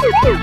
Woo!